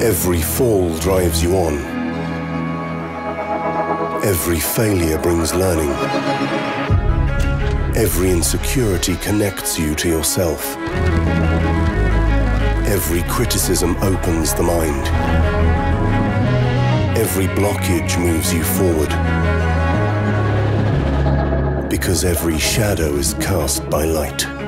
Every fall drives you on. Every failure brings learning. Every insecurity connects you to yourself. Every criticism opens the mind. Every blockage moves you forward. Because every shadow is cast by light.